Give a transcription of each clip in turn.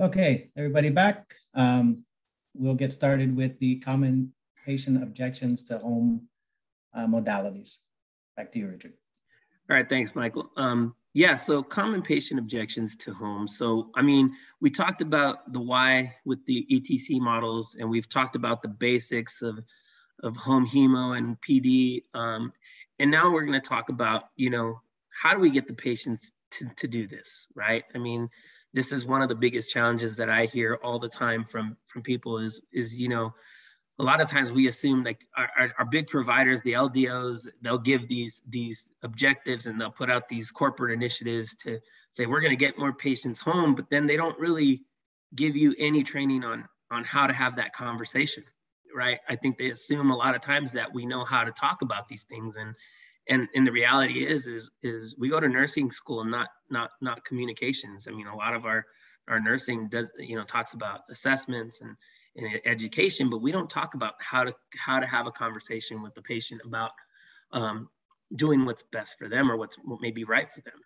Okay, everybody back. Um, we'll get started with the common patient objections to home uh, modalities. Back to you, Richard. All right, thanks, Michael. Um, yeah, so common patient objections to home. So, I mean, we talked about the why with the ETC models, and we've talked about the basics of, of home hemo and PD. Um, and now we're going to talk about, you know, how do we get the patients to, to do this, right? I mean, this is one of the biggest challenges that I hear all the time from from people is is you know a lot of times we assume like our, our, our, big providers the ldos they'll give these these objectives and they'll put out these corporate initiatives to say we're going to get more patients home but then they don't really give you any training on on how to have that conversation right? I think they assume a lot of times that we know how to talk about these things and and and the reality is is is we go to nursing school and not not not communications. I mean a lot of our our nursing does you know talks about assessments and, and education but we don't talk about how to how to have a conversation with the patient about um, doing what's best for them or what's what may be right for them.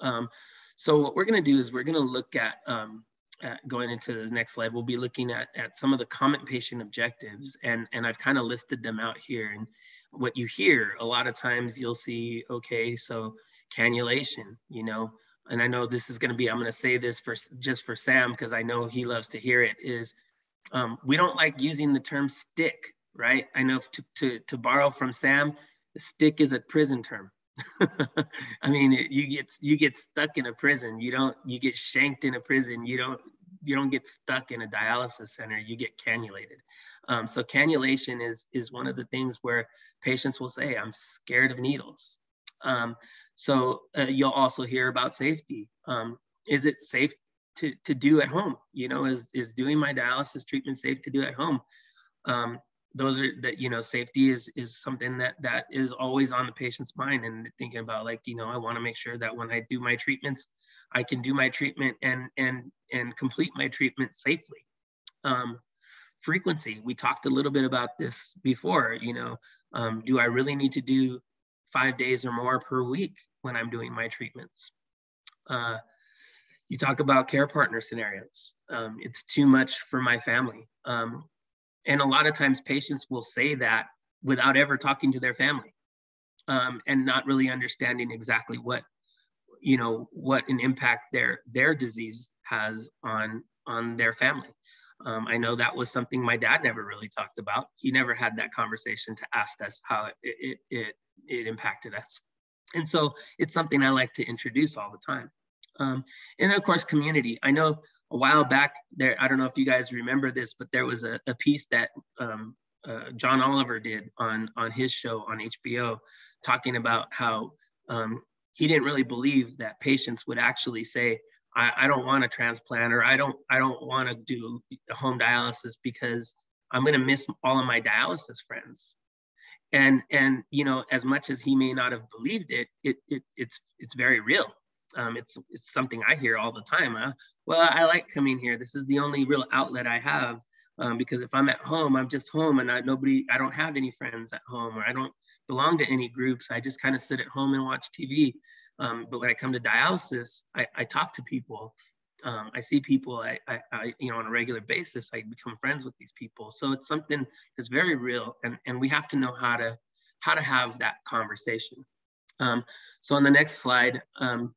Um, so what we're going to do is we're going to look at, um, at, going into the next slide. We'll be looking at, at some of the common patient objectives and and i've kind of listed them out here and what you hear a lot of times you'll see okay so cannulation you know? And i know this is going to be i'm going to say this for just for sam because i know he loves to hear it is um, we don't like using the term stick right? I know to, to, to borrow from sam stick is a prison term. I mean you get you get stuck in a prison. You don't you get shanked in a prison. You don't you don't get stuck in a dialysis center you get cannulated um, so cannulation is is one of the things where patients will say, I'm scared of needles. Um, so uh, you'll also hear about safety. Um, is it safe to, to do at home? You know, is, is doing my dialysis treatment safe to do at home? Um, those are that, you know, safety is, is something that, that is always on the patient's mind and thinking about like, you know, I want to make sure that when I do my treatments, I can do my treatment and, and, and complete my treatment safely. Um, frequency, we talked a little bit about this before, you know, um, do I really need to do five days or more per week when I'm doing my treatments? Uh, you talk about care partner scenarios. Um, it's too much for my family. Um, and a lot of times patients will say that without ever talking to their family um, and not really understanding exactly what, you know, what an impact their, their disease has on, on their family. Um, I know that was something my dad never really talked about. He never had that conversation to ask us how it, it, it, it impacted us. And so it's something I like to introduce all the time. Um, and of course, community. I know a while back there, I don't know if you guys remember this, but there was a, a piece that um, uh, John Oliver did on, on his show on HBO talking about how um, he didn't really believe that patients would actually say, I, I don't want a transplant or I don't I don't want to do home dialysis because I'm going to miss all of my dialysis friends. And and you know as much as he may not have believed it, it, it it's it's very real. Um, it's it's something I hear all the time. Huh? Well, I like coming here. This is the only real outlet I have um, because if I'm at home, I'm just home and I nobody I don't have any friends at home or I don't belong to any groups. I just kind of sit at home and watch TV. Um, but when I come to dialysis, I, I talk to people. Um, I see people, I, I, I, you know, on a regular basis, I become friends with these people. So it's something that's very real, and, and we have to know how to how to have that conversation. Um, so on the next slide, um,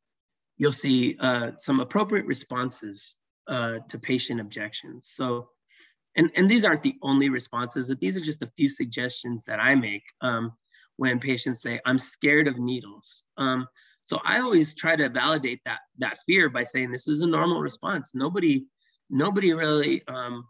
you'll see uh, some appropriate responses uh, to patient objections. So, and, and these aren't the only responses, these are just a few suggestions that I make um, when patients say, I'm scared of needles. Um, so I always try to validate that that fear by saying this is a normal response. Nobody nobody really um,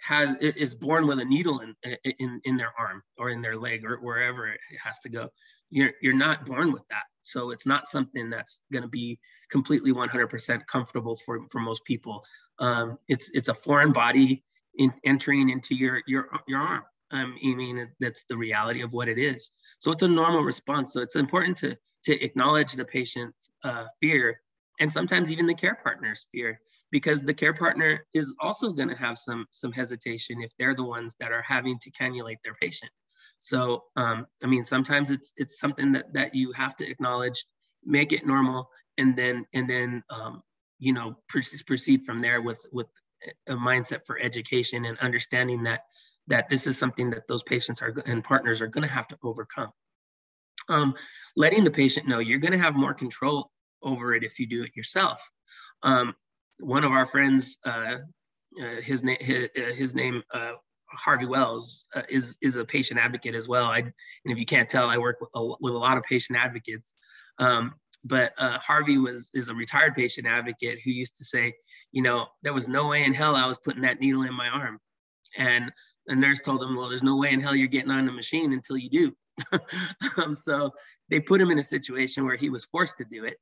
has is born with a needle in, in in their arm or in their leg or wherever it has to go. You're you're not born with that. So it's not something that's going to be completely 100% comfortable for for most people. Um, it's it's a foreign body in, entering into your your your arm. Um, I mean that's the reality of what it is. So it's a normal response. So it's important to to acknowledge the patient's uh, fear and sometimes even the care partner's fear because the care partner is also going to have some some hesitation if they're the ones that are having to cannulate their patient so um, i mean sometimes it's it's something that that you have to acknowledge make it normal and then and then um, you know, proceed from there with with a mindset for education and understanding that that this is something that those patients are and partners are going to have to overcome. Um, letting the patient know you're going to have more control over it if you do it yourself. Um, one of our friends, uh, uh, his name, his, uh, his name, uh, Harvey Wells, uh, is is a patient advocate as well. I, and if you can't tell, I work with a, with a lot of patient advocates. Um, but Harvey was is a retired patient advocate who used to say, you know, there was no way in hell I was putting that needle in my arm, and the nurse told him, well, there's no way in hell you're getting on the machine until you do. um, so they put him in a situation where he was forced to do it.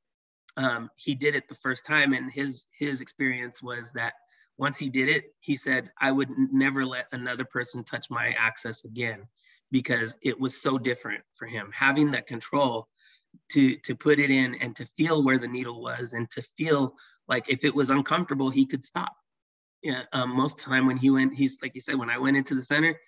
Um, he did it the first time, and his his experience was that once he did it, he said, I would never let another person touch my access again because it was so different for him. Having that control to to put it in and to feel where the needle was and to feel like if it was uncomfortable, he could stop. Yeah, um, most of the time when he went, he's like you said, when I went into the center,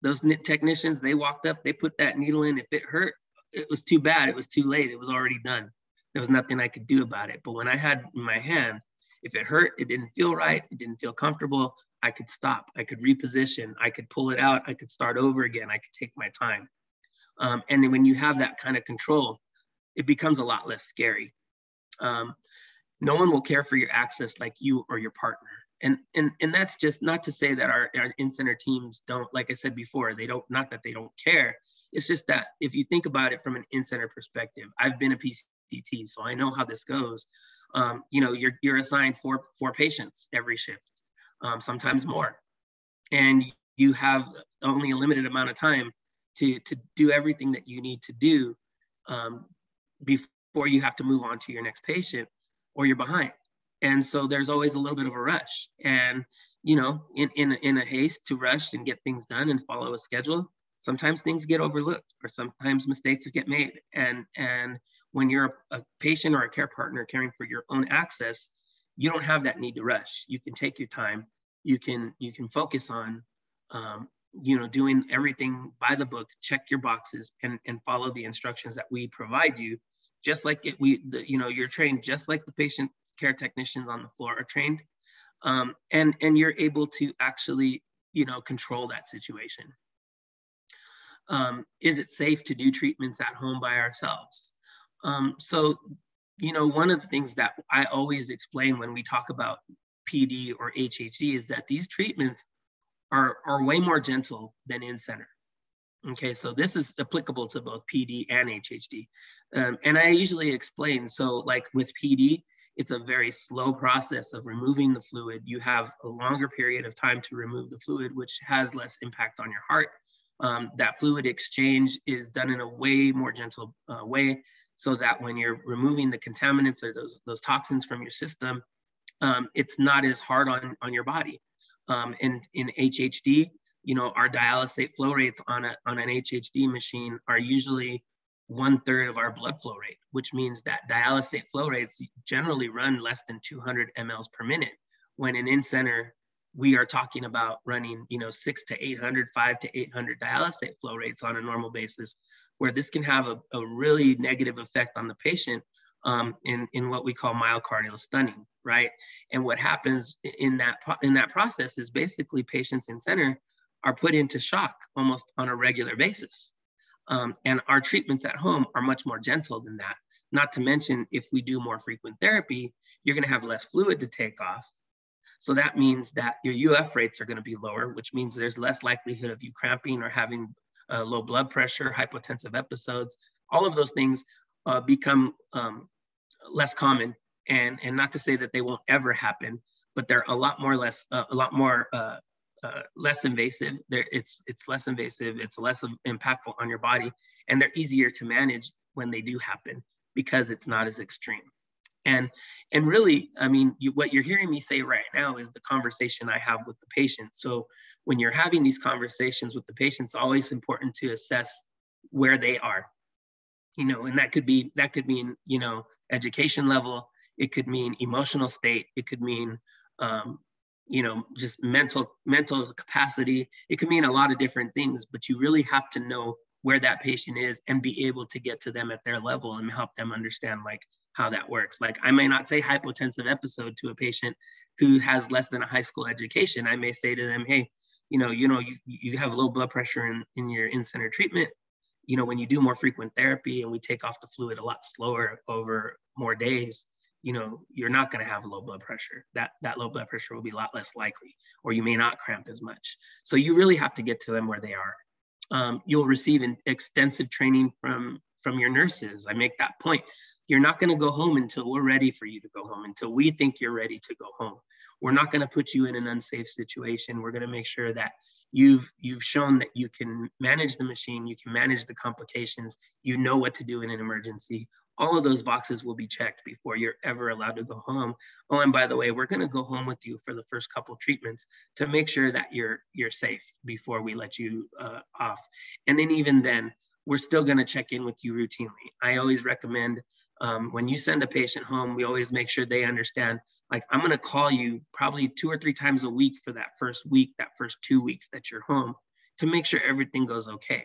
those technicians they walked up, they put that needle in. If it hurt, it was too bad. It was too late. It was already done. There was nothing I could do about it. But when I had my hand, if it hurt, it didn't feel right, it didn't feel comfortable, I could stop, I could reposition, I could pull it out, I could start over again, I could take my time. Um, and when you have that kind of control, it becomes a lot less scary. Um, no one will care for your access like you or your partner. And, and, and that's just not to say that our, our in-center teams don't, like I said before, they don't, not that they don't care. It's just that if you think about it from an in-center perspective, I've been a PCT, so I know how this goes. Um, you know, you're, you're assigned four, four patients every shift, um, sometimes more. And you have only a limited amount of time to, to do everything that you need to do um, before you have to move on to your next patient or you're behind. And so there's always a little bit of a rush. And, you know, in, in, in a haste to rush and get things done and follow a schedule, sometimes things get overlooked or sometimes mistakes get made. And, and when you're a, a patient or a care partner caring for your own access, you don't have that need to rush. You can take your time. You can, you can focus on um, you know doing everything by the book check your boxes and and follow the instructions that we provide you just like it, we, the, you know, you're trained just like the patient care technicians on the floor are trained, um, and and you're able to actually, you know, control that situation. Um, is it safe to do treatments at home by ourselves? Um, so, you know, one of the things that I always explain when we talk about PD or HHD is that these treatments are, are way more gentle than in center. Okay, so this is applicable to both PD and HHD. Um, and I usually explain, so like with PD, it's a very slow process of removing the fluid. You have a longer period of time to remove the fluid, which has less impact on your heart. Um, that fluid exchange is done in a way more gentle uh, way so that when you're removing the contaminants or those, those toxins from your system, um, it's not as hard on, on your body. Um, and in HHD, you know, our dialysate flow rates on, a, on an HHD machine are usually one third of our blood flow rate, which means that dialysate flow rates generally run less than 200 mLs per minute. When in in-center, we are talking about running, you know, six to 800, five to 800 dialysate flow rates on a normal basis, where this can have a, a really negative effect on the patient um, in, in what we call myocardial stunning, right? And what happens in that, in that process is basically patients in center are put into shock almost on a regular basis. Um, and our treatments at home are much more gentle than that. Not to mention, if we do more frequent therapy, you're going to have less fluid to take off. So that means that your UF rates are going to be lower, which means there's less likelihood of you cramping or having uh, low blood pressure, hypotensive episodes. All of those things uh, become um, less common. And, and not to say that they won't ever happen, but they're a lot more less, uh, a lot more uh, less invasive. There, it's it's less invasive. It's less impactful on your body, and they're easier to manage when they do happen because it's not as extreme. And and really, I mean, you, what you're hearing me say right now is the conversation I have with the patient. So when you're having these conversations with the patients, it's always important to assess where they are. You know, and that could be that could mean you know education level. It could mean emotional state. It could mean um, you know just mental mental capacity it can mean a lot of different things but you really have to know where that patient is and be able to get to them at their level and help them understand like how that works. Like I may not say hypotensive episode to a patient who has less than a high school education. I may say to them, hey, you know, you know, you, you have low blood pressure in, in your in-center treatment. You know, when you do more frequent therapy and we take off the fluid a lot slower over more days, you know, you're not going to have low blood pressure. That that low blood pressure will be a lot less likely, or you may not cramp as much. So you really have to get to them where they are. Um, you'll receive an extensive training from from your nurses. I make that point. You're not going to go home until we're ready for you to go home, until we think you're ready to go home. We're not going to put you in an unsafe situation. We're going to make sure that you've you've shown that you can manage the machine, you can manage the complications, you know what to do in an emergency. All of those boxes will be checked before you're ever allowed to go home. Oh, and by the way, we're going to go home with you for the first couple treatments to make sure that you're you're safe before we let you uh, off. And then even then, we're still going to check in with you routinely. I always recommend um, when you send a patient home, we always make sure they understand, like, I'm going to call you probably two or three times a week for that first week, that first two weeks that you're home to make sure everything goes okay.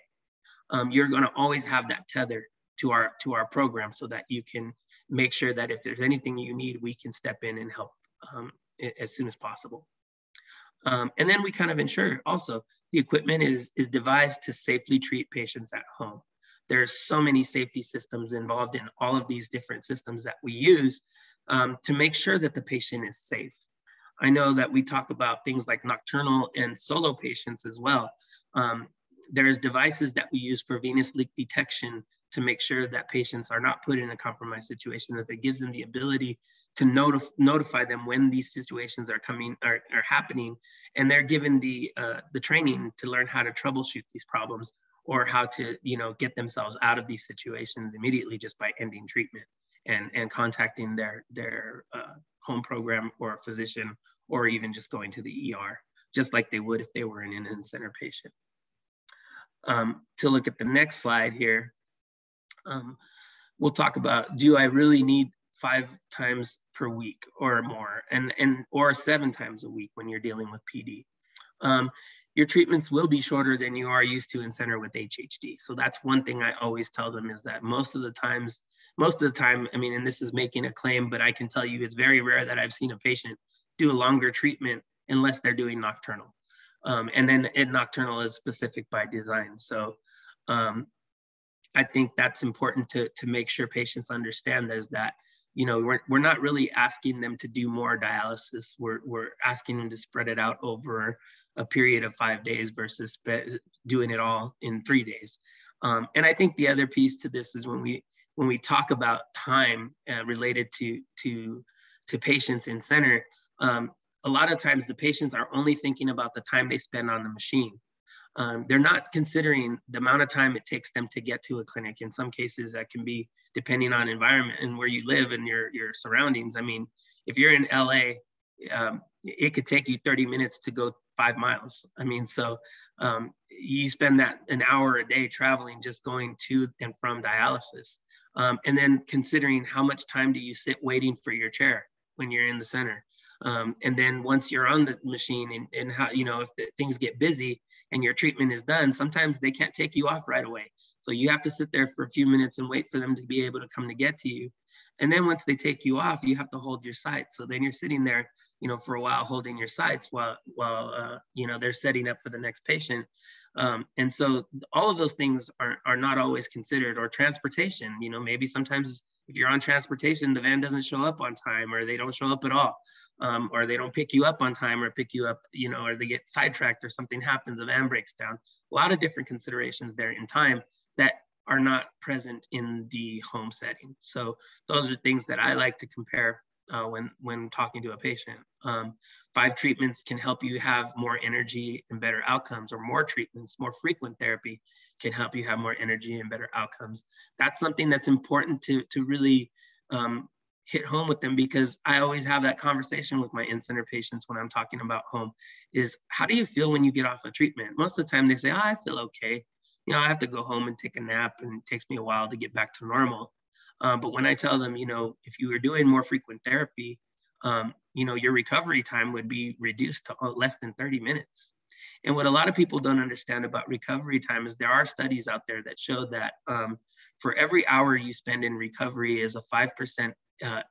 Um, you're going to always have that tether to our to our program so that you can make sure that if there's anything you need, we can step in and help um, as soon as possible. Um, and then we kind of ensure also the equipment is, is devised to safely treat patients at home. There's so many safety systems involved in all of these different systems that we use um, to make sure that the patient is safe. I know that we talk about things like nocturnal and solo patients as well. Um, there's devices that we use for venous leak detection to make sure that patients are not put in a compromised situation, that it gives them the ability to notif- notify them when these situations are coming are, are happening and they're given the uh, the training to learn how to troubleshoot these problems or how to you know get themselves out of these situations immediately just by ending treatment and and contacting their their uh, home program or physician or even just going to the ER just like they would if they were an in-center patient. Um, to look at the next slide here, um, we'll talk about do I really need five times per week or more, and and or seven times a week when you're dealing with PD. Um, your treatments will be shorter than you are used to in center with HHD. So that's one thing I always tell them is that most of the times, most of the time, I mean, and this is making a claim, but I can tell you it's very rare that I've seen a patient do a longer treatment unless they're doing nocturnal. Um, and then it, nocturnal is specific by design. So um, I think that's important to, to make sure patients understand is that you know, we're, we're not really asking them to do more dialysis. We're, we're asking them to spread it out over a period of five days versus doing it all in three days. Um, and I think the other piece to this is when we when we talk about time uh, related to to to patients in center, um, a lot of times the patients are only thinking about the time they spend on the machine um, they're not considering the amount of time it takes them to get to a clinic. In some cases, that can be depending on environment and where you live and your your surroundings. I mean, if you're in LA, um, it could take you 30 minutes to go five miles. I mean, so um, you spend that an hour a day traveling just going to and from dialysis. Um, and then considering how much time do you sit waiting for your chair when you're in the center. Um, and then once you're on the machine and, and how, you know, if the, things get busy, and your treatment is done, sometimes they can't take you off right away. So you have to sit there for a few minutes and wait for them to be able to come to get to you. And then once they take you off, you have to hold your sites. So then you're sitting there, you know, for a while holding your sites while while uh, you know they're setting up for the next patient. Um, and so all of those things are, are not always considered or transportation, you know, maybe sometimes if you're on transportation, the van doesn't show up on time or they don't show up at all um, or they don't pick you up on time or pick you up, you know, or they get sidetracked or something happens, a van breaks down. A lot of different considerations there in time that are not present in the home setting. So those are things that I like to compare uh, when when talking to a patient. Um, five treatments can help you have more energy and better outcomes, or more treatments, more frequent therapy can help you have more energy and better outcomes. That's something that's important to to really um, hit home with them because I always have that conversation with my in-center patients when I'm talking about home is how do you feel when you get off a of treatment? Most of the time they say, oh, I feel okay. You know, I have to go home and take a nap and it takes me a while to get back to normal. Um, but when I tell them, you know, if you were doing more frequent therapy, um, you know, your recovery time would be reduced to uh, less than 30 minutes. And what a lot of people don't understand about recovery time is there are studies out there that show that um, for every hour you spend in recovery is a 5% uh,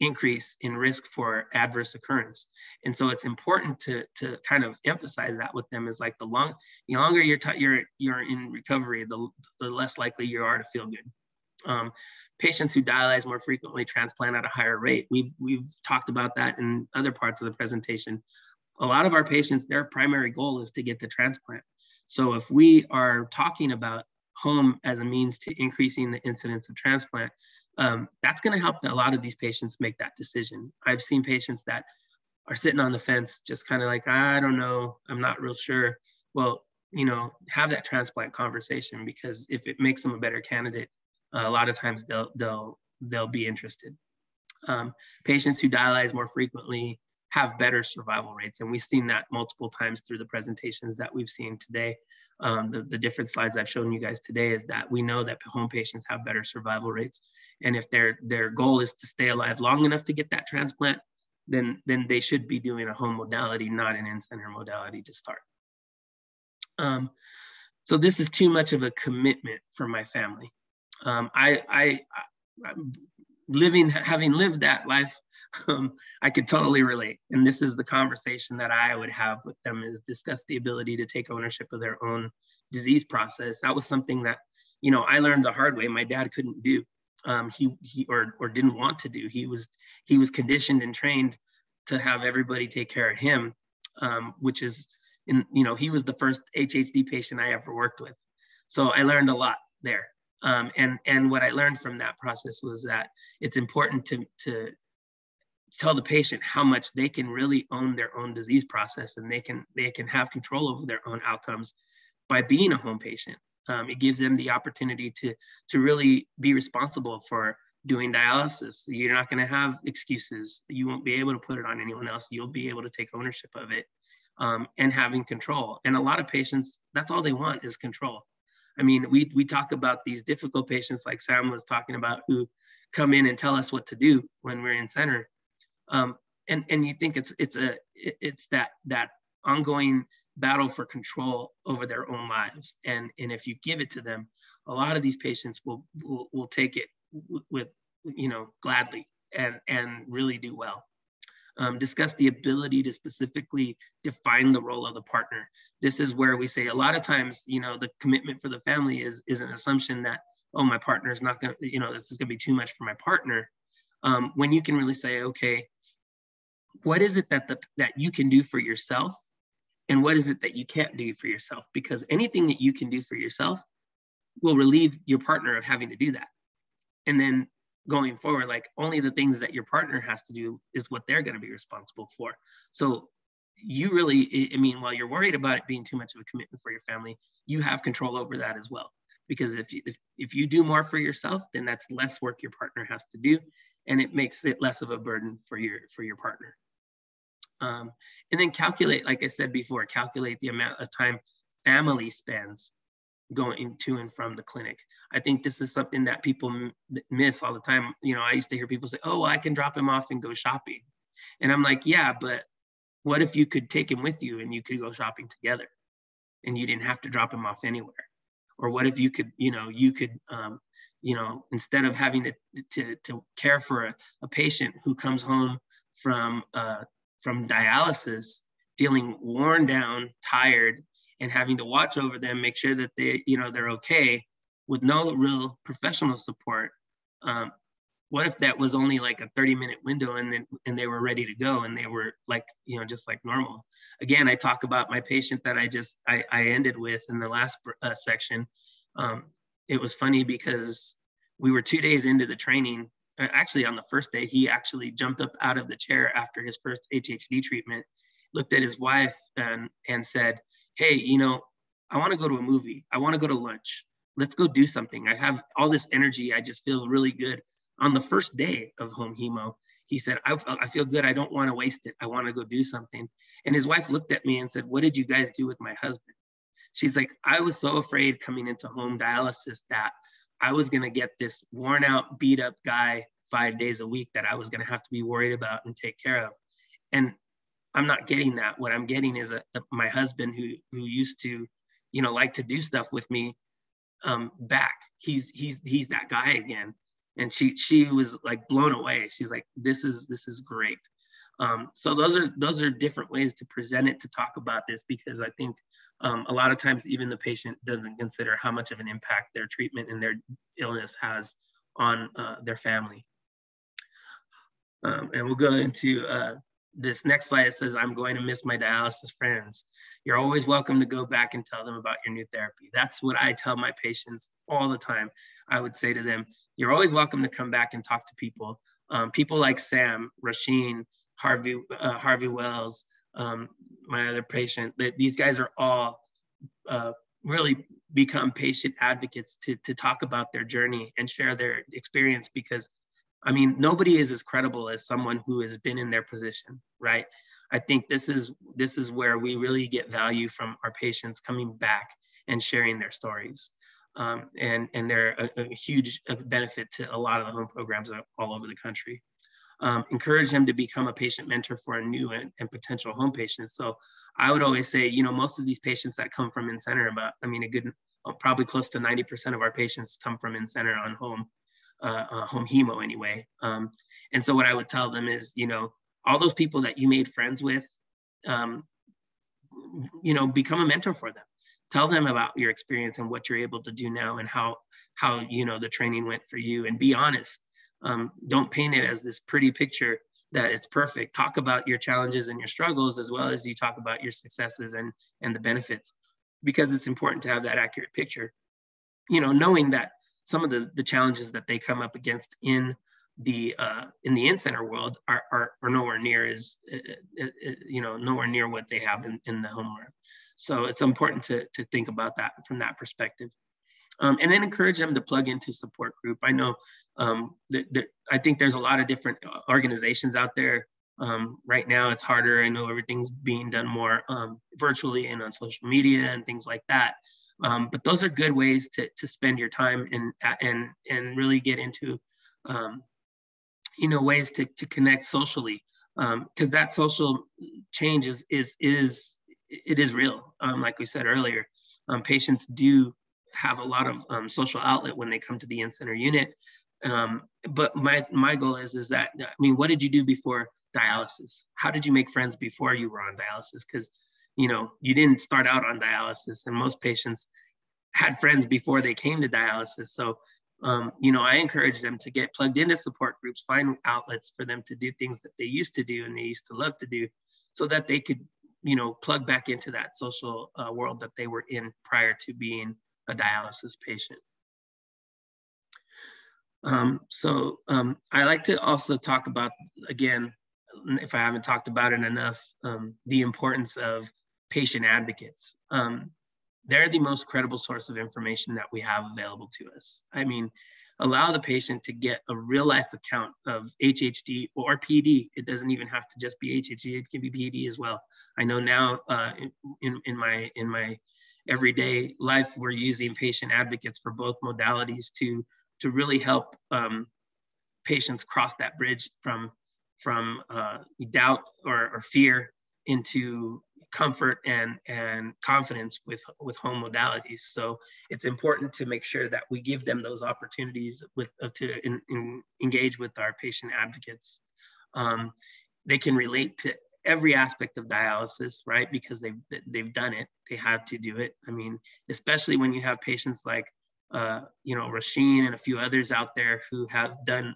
increase in risk for adverse occurrence. And so it's important to, to kind of emphasize that with them is like the long, the longer you're, you're, you're in recovery, the, the less likely you are to feel good. Um, patients who dialyze more frequently transplant at a higher rate. We've, we've talked about that in other parts of the presentation. A lot of our patients, their primary goal is to get to transplant. So if we are talking about home as a means to increasing the incidence of transplant, um, that's going to help a lot of these patients make that decision. I've seen patients that are sitting on the fence, just kind of like, I don't know, I'm not real sure. Well, you know, have that transplant conversation because if it makes them a better candidate, uh, a lot of times they'll they'll they'll be interested. Um, patients who dialyze more frequently have better survival rates, and we've seen that multiple times through the presentations that we've seen today um, the, the different slides I've shown you guys today is that we know that home patients have better survival rates. And if their, their goal is to stay alive long enough to get that transplant, then, then they should be doing a home modality, not an in-center modality to start. Um, so this is too much of a commitment for my family. Um, I, I, I, living, having lived that life um, I could totally relate. And this is the conversation that I would have with them is discuss the ability to take ownership of their own disease process. That was something that, you know, I learned the hard way. My dad couldn't do. Um, he he or or didn't want to do. He was he was conditioned and trained to have everybody take care of him, um, which is in you know he was the first HHD patient I ever worked with. So I learned a lot there. Um, and and what I learned from that process was that it's important to to tell the patient how much they can really own their own disease process and they can they can have control over their own outcomes by being a home patient. Um, it gives them the opportunity to to really be responsible for doing dialysis. You're not going to have excuses. You won't be able to put it on anyone else. You'll be able to take ownership of it um, and having control. And a lot of patients, that's all they want is control. I mean, we we talk about these difficult patients like Sam was talking about who come in and tell us what to do when we're in center. Um, and and you think it's it's a it's that that ongoing battle for control over their own lives. And and if you give it to them a lot of these patients will will, will take it with you know gladly and and really do well um, discuss the ability to specifically define the role of the partner. This is where we say a lot of times you know the commitment for the family is is an assumption that oh my partner is not going to you know this is going to be too much for my partner. Um, when you can really say okay what is it that the, that you can do for yourself? And what is it that you can't do for yourself? Because anything that you can do for yourself will relieve your partner of having to do that. And then going forward like only the things that your partner has to do is what they're going to be responsible for. So you really i mean while you're worried about it being too much of a commitment for your family you have control over that as well. Because if you if, if you do more for yourself then that's less work your partner has to do and it makes it less of a burden for your for your partner. Um, and then calculate, like I said before, calculate the amount of time family spends going to and from the clinic. I think this is something that people miss all the time. You know, I used to hear people say, oh, well, I can drop him off and go shopping. And I'm like, yeah, but what if you could take him with you and you could go shopping together and you didn't have to drop him off anywhere? Or what if you could, you know, you could, um, you know, instead of having to, to, to care for a, a patient who comes home from uh, from dialysis feeling worn down, tired, and having to watch over them, make sure that they, you know, they're okay with no real professional support. Um, what if that was only like a 30 minute window and then and they were ready to go and they were like you know just like normal again i talk about my patient that i just i, I ended with in the last uh, section um, it was funny because we were two days into the training uh, actually on the first day, he actually jumped up out of the chair after his first HHD treatment, looked at his wife and, and said, Hey, you know, I want to go to a movie. I want to go to lunch. Let's go do something. I have all this energy. I just feel really good. On the first day of home hemo, he said, I, I feel good. I don't want to waste it. I want to go do something. And his wife looked at me and said, What did you guys do with my husband? She's like, I was so afraid coming into home dialysis that I was going to get this worn out, beat up guy five days a week that I was going to have to be worried about and take care of. And I'm not getting that. What I'm getting is a, a, my husband who who used to, you know, like to do stuff with me, um, back. He's he's he's that guy again. And she she was like blown away. She's like, this is this is great. Um, so those are those are different ways to present it to talk about this because I think um, a lot of times even the patient doesn't consider how much of an impact their treatment and their illness has on uh, their family. Um, and we'll go into uh, this next slide. Says, I'm going to miss my dialysis friends. You're always welcome to go back and tell them about your new therapy. That's what I tell my patients all the time. I would say to them, you're always welcome to come back and talk to people. Um, people like Sam, Rasheen, Harvey, uh, Harvey Wells, um, my other patient, these guys are all uh, really become patient advocates to, to talk about their journey and share their experience because I mean, nobody is as credible as someone who has been in their position, right? I think this is this is where we really get value from our patients coming back and sharing their stories, um, and and they're a, a, huge benefit to a lot of the home programs all over the country. Um, encourage them to become a patient mentor for a new and, and potential home patient. So I would always say, you know, most of these patients that come from in-center, about I mean, a good probably close to 90% of our patients come from in-center on home uh, uh, home hemo anyway. Um, and so what I would tell them is, you know, all those people that you made friends with, um, you know, become a mentor for them. Tell them about your experience and what you're able to do now and how how you know the training went for you. And be honest. Um, don't paint it as this pretty picture that it's perfect. Talk about your challenges and your struggles as well as you talk about your successes and and the benefits, because it's important to have that accurate picture. You know, knowing that some of the the challenges that they come up against in the uh, in the in-center world are, are, are nowhere near as uh, uh, uh, you know nowhere near what they have in, in the home room. So it's important to, to think about that from that perspective. Um, and then encourage them to plug into support group. I know um, that, that, I think there's a lot of different organizations out there. Um, right now it's harder. I know everything's being done more um, virtually and on social media and things like that. Um, but those are good ways to, to spend your time and, and, and really get into um, you know ways to, to connect socially. Because um, that social change is is is it is real. Um, like we said earlier um, patients do have a lot of social outlet when they come to the in-center unit. But my my goal is is that i mean what did you do before dialysis? How did you make friends before you were on dialysis? Because you know you didn't start out on dialysis and most patients had friends before they came to dialysis so um, you know, I encourage them to get plugged into support groups, find outlets for them to do things that they used to do and they used to love to do, so that they could, you know, plug back into that social uh, world that they were in prior to being a dialysis patient. Um, so um, I like to also talk about, again, if I haven't talked about it enough, um, the importance of patient advocates. Um, they're the most credible source of information that we have available to us. I mean, allow the patient to get a real life account of HHD or PD. It doesn't even have to just be HHD, it can be PD as well. I know now uh, in, in, my, in my everyday life, we're using patient advocates for both modalities to, to really help um, patients cross that bridge from, from uh, doubt or, or fear into comfort and and confidence with with home modalities. So it's important to make sure that we give them those opportunities with uh, to in, in, engage with our patient advocates. Um, they can relate to every aspect of dialysis right? Because they've they've done it. They had to do it. I mean especially when you have patients like uh, you know Rasheen and a few others out there who have done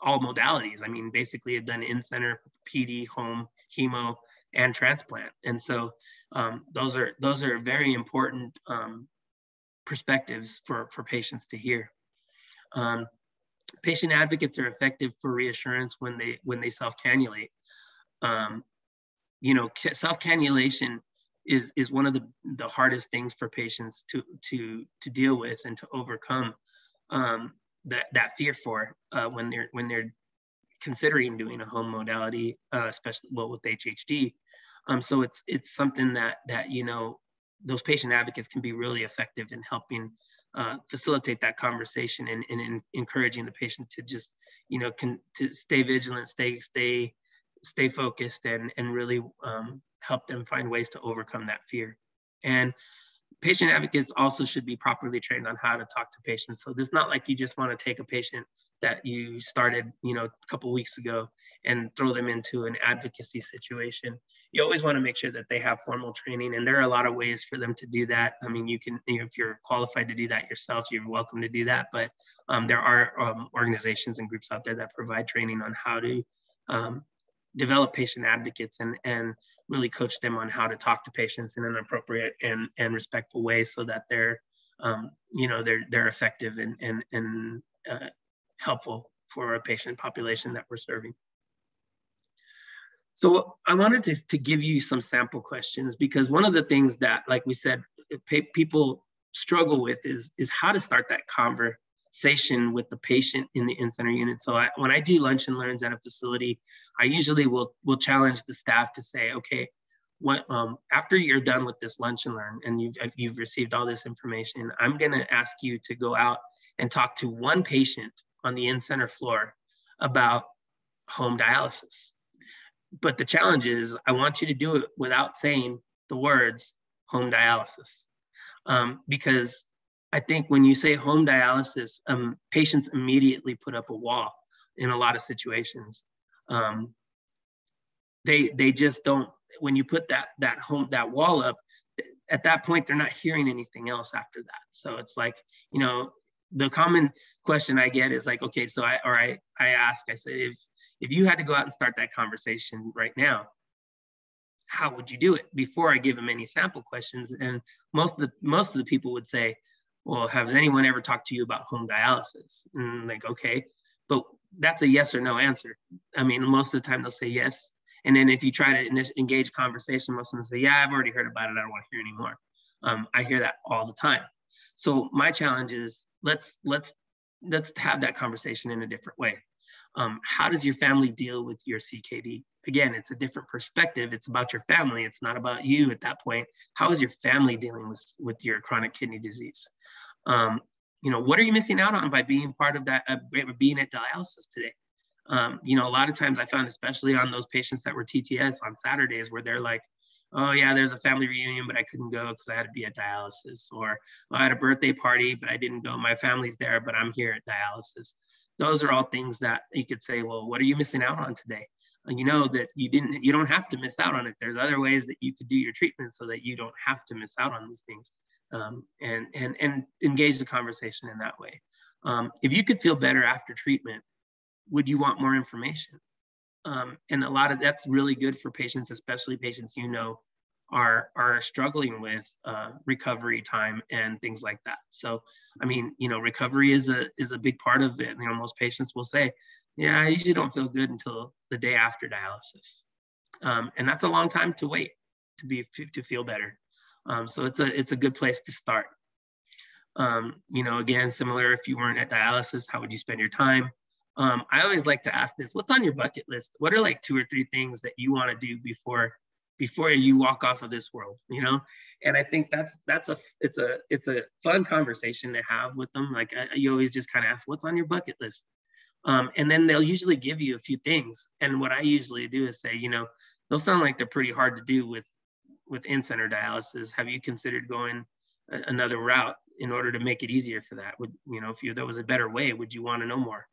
all modalities. I mean basically have done in-center pd home hemo and transplant. And so um, those are those are very important um, perspectives for, for patients to hear. Um, patient advocates are effective for reassurance when they when they self cannulate. Um, you know, self cannulation is is one of the the hardest things for patients to to to deal with and to overcome um, that that fear for uh, when they're when they're considering doing a home modality, uh, especially well with HHD. Um, so it's it's something that that you know those patient advocates can be really effective in helping uh, facilitate that conversation and, and, encouraging the patient to just you know can to stay vigilant, stay stay stay focused, and and really um, help them find ways to overcome that fear. And patient advocates also should be properly trained on how to talk to patients. So it's not like you just want to take a patient that you started, you know, a couple weeks ago and throw them into an advocacy situation. You always want to make sure that they have formal training, and there are a lot of ways for them to do that. I mean, you can, you know, if you're qualified to do that yourself, you're welcome to do that. But um, there are um, organizations and groups out there that provide training on how to um, develop patient advocates and and really coach them on how to talk to patients in an appropriate and and respectful way so that they're um, you know they're they're effective and and and uh, helpful for a patient population that we're serving. So I wanted to, to give you some sample questions because one of the things that, like we said, people struggle with is, is how to start that conversation with the patient in the in-center unit. So I, when I do lunch and learns at a facility, I usually will, will challenge the staff to say, okay, what, um, after you're done with this lunch and learn and you've, you've received all this information, I'm gonna ask you to go out and talk to one patient on the in-center floor about home dialysis but the challenge is I want you to do it without saying the words home dialysis. Um, because I think when you say home dialysis, um, patients immediately put up a wall in a lot of situations. Um, they they just don't. When you put that that home that wall up, at that point they're not hearing anything else after that. So it's like you know the common question I get is like, okay, so I or I I ask I say if if you had to go out and start that conversation right now, how would you do it? Before I give them any sample questions, and most of the most of the people would say, "Well, has anyone ever talked to you about home dialysis?" And like, okay, but that's a yes or no answer. I mean, most of the time they'll say yes, and then if you try to engage conversation, most of them say, "Yeah, I've already heard about it. I don't want to hear anymore." Um, I hear that all the time. So my challenge is let's let's let's have that conversation in a different way. Um, how does your family deal with your CKD? Again, it's a different perspective. It's about your family. It's not about you at that point. How is your family dealing with, with your chronic kidney disease? Um, you know, what are you missing out on by being part of that, uh, being at dialysis today? Um, you know, a lot of times I found, especially on those patients that were TTS on Saturdays, where they're like, oh yeah, there's a family reunion, but I couldn't go because I had to be at dialysis, or oh, I had a birthday party, but I didn't go. My family's there, but I'm here at dialysis those are all things that you could say, well, what are you missing out on today? You know that you didn't, you don't have to miss out on it. There's other ways that you could do your treatment so that you don't have to miss out on these things, um, and and and engage the conversation in that way. Um, if you could feel better after treatment, would you want more information? Um, and a lot of that's really good for patients, especially patients you know are are struggling with uh, recovery time and things like that. So, I mean, you know, recovery is a is a big part of it. You know, most patients will say, "Yeah, I usually don't feel good until the day after dialysis," um, and that's a long time to wait to be to feel better. Um, so it's a it's a good place to start. Um, you know, again, similar if you weren't at dialysis, how would you spend your time? Um, I always like to ask this: What's on your bucket list? What are like two or three things that you want to do before before you walk off of this world you know and i think that's that's a it's a it's a fun conversation to have with them like I, you always just kind of ask what's on your bucket list um, and then they'll usually give you a few things and what i usually do is say you know they'll sound like they're pretty hard to do with with in-center dialysis have you considered going a, another route in order to make it easier for that would you know if you there was a better way would you want to know more